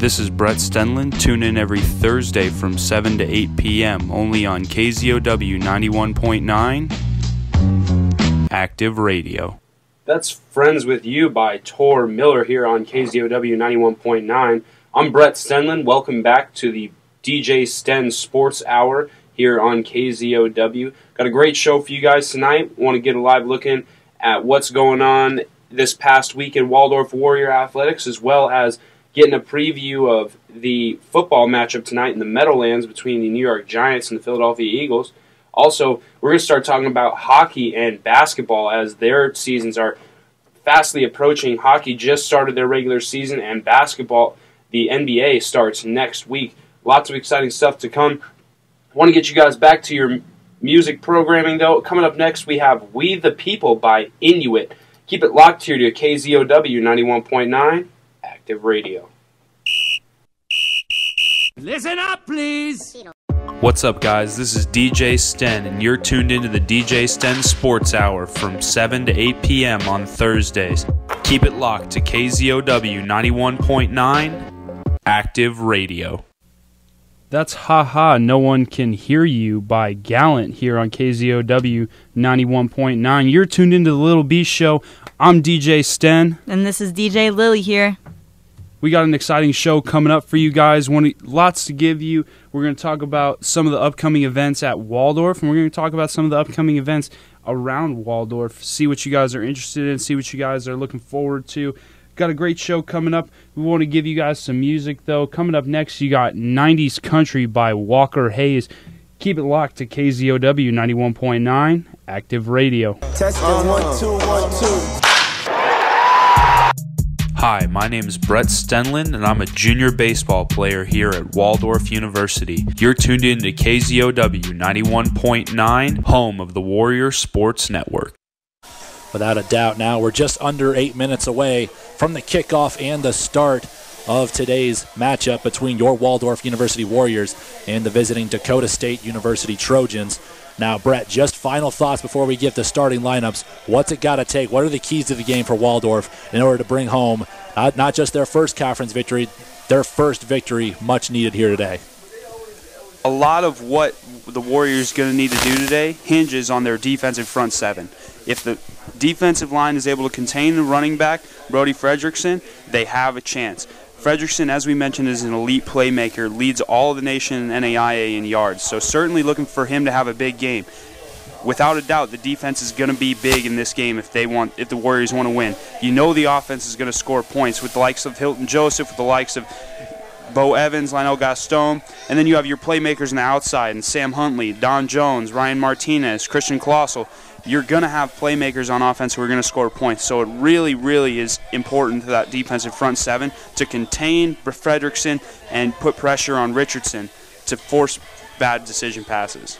This is Brett Stenlin. Tune in every Thursday from 7 to 8 p.m. only on KZOW 91.9 Active Radio. That's Friends with You by Tor Miller here on KZOW 91.9. I'm Brett Stenlin. Welcome back to the DJ Sten Sports Hour here on KZOW. Got a great show for you guys tonight. Want to get a live look in at what's going on this past week in Waldorf Warrior Athletics, as well as getting a preview of the football matchup tonight in the Meadowlands between the New York Giants and the Philadelphia Eagles. Also, we're going to start talking about hockey and basketball as their seasons are fastly approaching. Hockey just started their regular season, and basketball, the NBA, starts next week. Lots of exciting stuff to come. I want to get you guys back to your music programming, though. Coming up next, we have We the People by Inuit. Keep it locked here to your KZOW 91.9 Active Radio. Listen up, please. What's up, guys? This is DJ Sten, and you're tuned into the DJ Sten Sports Hour from 7 to 8 p.m. on Thursdays. Keep it locked to KZOW 91.9 Active Radio. That's Ha Ha, No One Can Hear You by Gallant here on KZOW 91.9. You're tuned into the Little Beast Show. I'm DJ Sten. And this is DJ Lily here. We got an exciting show coming up for you guys. Lots to give you. We're going to talk about some of the upcoming events at Waldorf, and we're going to talk about some of the upcoming events around Waldorf. See what you guys are interested in, see what you guys are looking forward to. Got a great show coming up. We want to give you guys some music, though. Coming up next, you got 90s Country by Walker Hayes. Keep it locked to KZOW 91.9 Active Radio. One, two, one, two. Hi, my name is Brett Stenlin, and I'm a junior baseball player here at Waldorf University. You're tuned in to KZOW 91.9, home of the Warrior Sports Network. Without a doubt, now we're just under eight minutes away from the kickoff and the start of today's matchup between your Waldorf University Warriors and the visiting Dakota State University Trojans. Now, Brett, just final thoughts before we get the starting lineups. What's it got to take? What are the keys to the game for Waldorf in order to bring home uh, not just their first conference victory, their first victory, much needed here today? A lot of what the Warriors going to need to do today hinges on their defensive front seven. If the defensive line is able to contain the running back, Brody Frederickson, they have a chance. Frederickson, as we mentioned, is an elite playmaker, leads all the nation in NAIA in yards. So certainly looking for him to have a big game. Without a doubt, the defense is going to be big in this game if they want, if the Warriors want to win. You know the offense is going to score points with the likes of Hilton Joseph, with the likes of Bo Evans, Lionel Gaston, and then you have your playmakers on the outside, and Sam Huntley, Don Jones, Ryan Martinez, Christian Colossal you're going to have playmakers on offense who are going to score points. So it really, really is important to that defensive front seven to contain Frederickson and put pressure on Richardson to force bad decision passes.